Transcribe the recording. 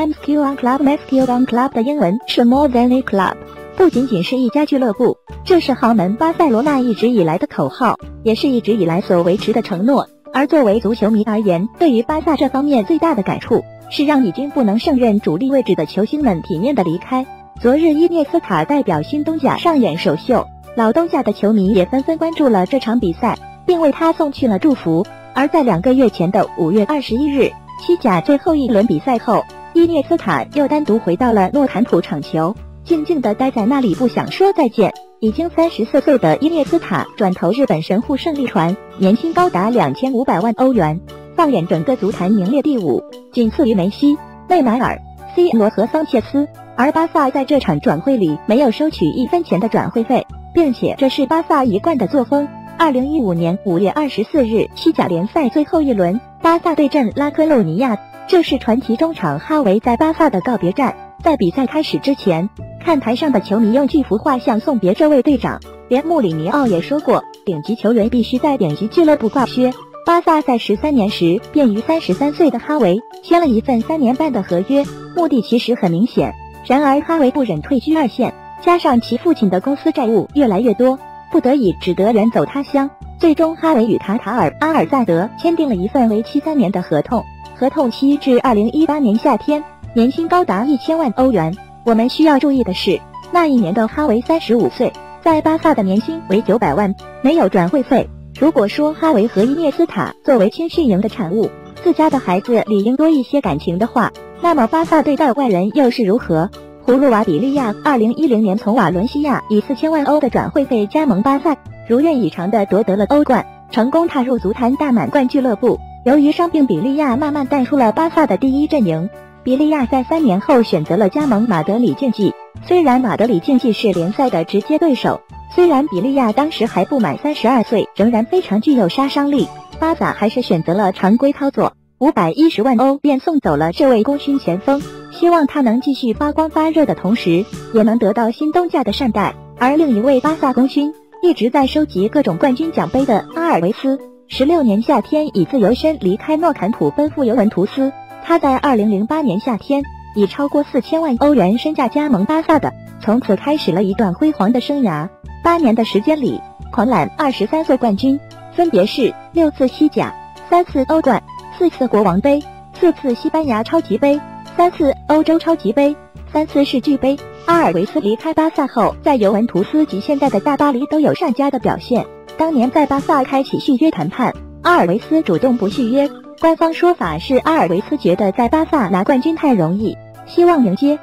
MSQ Club MSQ Club 的英文是 More Than a Club，不仅仅是一家俱乐部，这是豪门巴塞罗那一直以来的口号，也是一直以来所维持的承诺。而作为足球迷而言，对于巴萨这方面最大的感触是让已经不能胜任主力位置的球星们体面的离开。昨日伊涅斯塔代表新东家上演首秀，老东家的球迷也纷纷关注了这场比赛，并为他送去了祝福。而在两个月前的五月二十一日，西甲最后一轮比赛后，伊涅斯塔又单独回到了诺坎普场球，静静地待在那里，不想说再见。已经三十四岁的伊涅斯塔转投日本神户胜利船，年薪高达两千五百万欧元，放眼整个足坛名列第五，仅次于梅西、内马尔、C 罗和桑切斯。而巴萨在这场转会里没有收取一分钱的转会费，并且这是巴萨一贯的作风。二零一五年五月二十四日，西甲联赛最后一轮，巴萨对阵拉科鲁尼亚，这是传奇中场哈维在巴萨的告别战。在比赛开始之前，看台上的球迷用巨幅画像送别这位队长，连穆里尼奥也说过，顶级球员必须在顶级俱乐部挂靴。巴萨在十三年时便与三十三岁的哈维签了一份三年半的合约，目的其实很明显。然而哈维不忍退居二线，加上其父亲的公司债务越来越多。不得已，只得远走他乡。最终，哈维与塔塔尔阿尔萨德签订了一份为期三年的合同，合同期至二零一八年夏天，年薪高达一千万欧元。我们需要注意的是，那一年的哈维三十五岁，在巴萨的年薪为九百万，没有转会费。如果说哈维和伊涅斯塔作为青训营的产物，自家的孩子理应多一些感情的话，那么巴萨对待外人又是如何？葫芦娃比利亚，二零一零年从瓦伦西亚以四千万欧的转会费加盟巴萨，如愿以偿的夺得了欧冠，成功踏入足坛大满贯俱乐部。由于伤病，比利亚慢慢淡出了巴萨的第一阵营。比利亚在三年后选择了加盟马德里竞技，虽然马德里竞技是联赛的直接对手，虽然比利亚当时还不满三十二岁，仍然非常具有杀伤力，巴萨还是选择了常规操作，五百一十万欧便送走了这位功勋前锋。希望他能继续发光发热的同时，也能得到新东家的善待。而另一位巴萨功勋，一直在收集各种冠军奖杯的阿尔维斯，十六年夏天以自由身离开诺坎普，奔赴尤文图斯。他在二零零八年夏天以超过四千万欧元身价加盟巴萨的，从此开始了一段辉煌的生涯。八年的时间里，狂揽二十三座冠军，分别是六次西甲、三次欧冠、四次国王杯、四次西班牙超级杯。三次欧洲超级杯，三次世俱杯。阿尔维斯离开巴萨后，在尤文图斯及现在的大巴黎都有上佳的表现。当年在巴萨开启续约谈判，阿尔维斯主动不续约。官方说法是阿尔维斯觉得在巴萨拿冠军太容易，希望迎接。